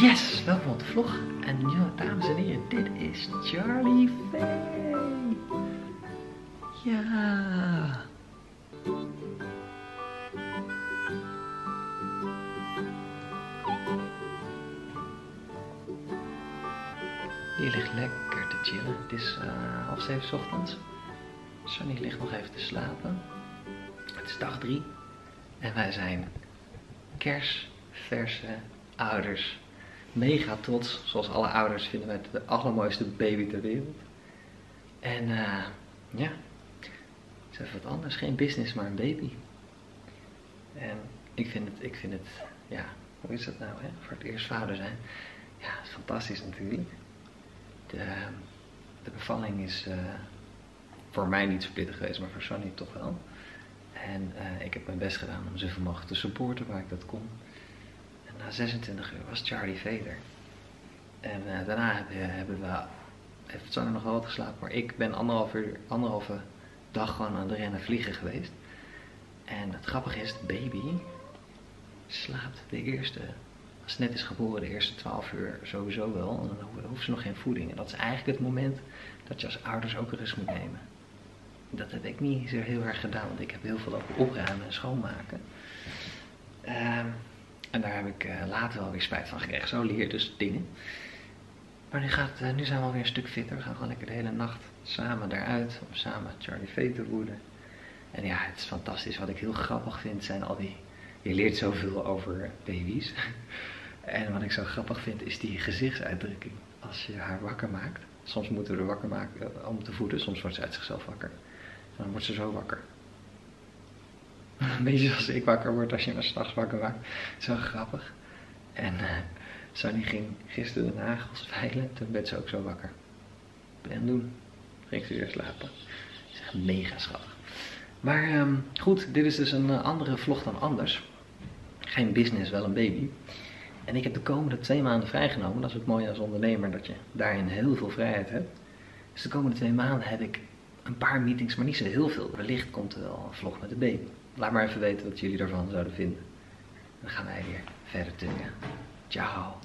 Yes, welkom op de vlog. En ja, dames en heren, dit is Charlie Faye. Ja. Die ligt lekker te chillen. Het is uh, half zeven ochtends. Sunny ligt nog even te slapen. Het is dag drie. En wij zijn kersverse ouders. Mega trots. Zoals alle ouders vinden wij de allermooiste baby ter wereld. En uh, ja, het is even wat anders. Geen business, maar een baby. En ik vind het, ik vind het, ja, hoe is dat nou, hè? Voor het eerst vader zijn. Ja, het is fantastisch natuurlijk. De, de bevalling is uh, voor mij niet zo geweest, maar voor Sonny toch wel. En uh, ik heb mijn best gedaan om zoveel mogelijk te supporten waar ik dat kon. En na 26 uur was Charlie Vader. En uh, daarna hebben, hebben we, heeft Sonny nog wel wat geslapen, maar ik ben anderhalf uur, anderhalve dag gewoon aan het rennen vliegen geweest. En het grappige is, de baby slaapt de eerste als ze net is geboren, de eerste 12 uur sowieso wel. En dan hoeft ze nog geen voeding. En dat is eigenlijk het moment dat je als ouders ook rust moet nemen. Dat heb ik niet zo heel erg gedaan, want ik heb heel veel lopen opruimen en schoonmaken. Uh, en daar heb ik uh, later wel weer spijt van gekregen. Zo leer je dus dingen. Maar nu, gaat, uh, nu zijn we alweer een stuk fitter. We gaan gewoon lekker de hele nacht samen daaruit. Om samen Charlie V te voeden. En ja, het is fantastisch. Wat ik heel grappig vind zijn al die... Je leert zoveel over baby's. En wat ik zo grappig vind is die gezichtsuitdrukking als je haar wakker maakt. Soms moeten we haar wakker maken om te voeden, soms wordt ze uit zichzelf wakker. Dan wordt ze zo wakker. Een beetje zoals ik wakker word als je me s'nachts wakker maakt. Zo grappig. En uh, Sunny ging gisteren de nagels veilen, toen werd ze ook zo wakker. En doen. Ging ze weer slapen. Dat is echt mega schattig. Maar um, goed, dit is dus een uh, andere vlog dan anders. Geen business, wel een baby. En ik heb de komende twee maanden vrijgenomen. Dat is het mooie als ondernemer, dat je daarin heel veel vrijheid hebt. Dus de komende twee maanden heb ik een paar meetings, maar niet zo heel veel. Wellicht komt er wel een vlog met de baby. Laat maar even weten wat jullie ervan zouden vinden. Dan gaan wij weer verder tunen. Ciao.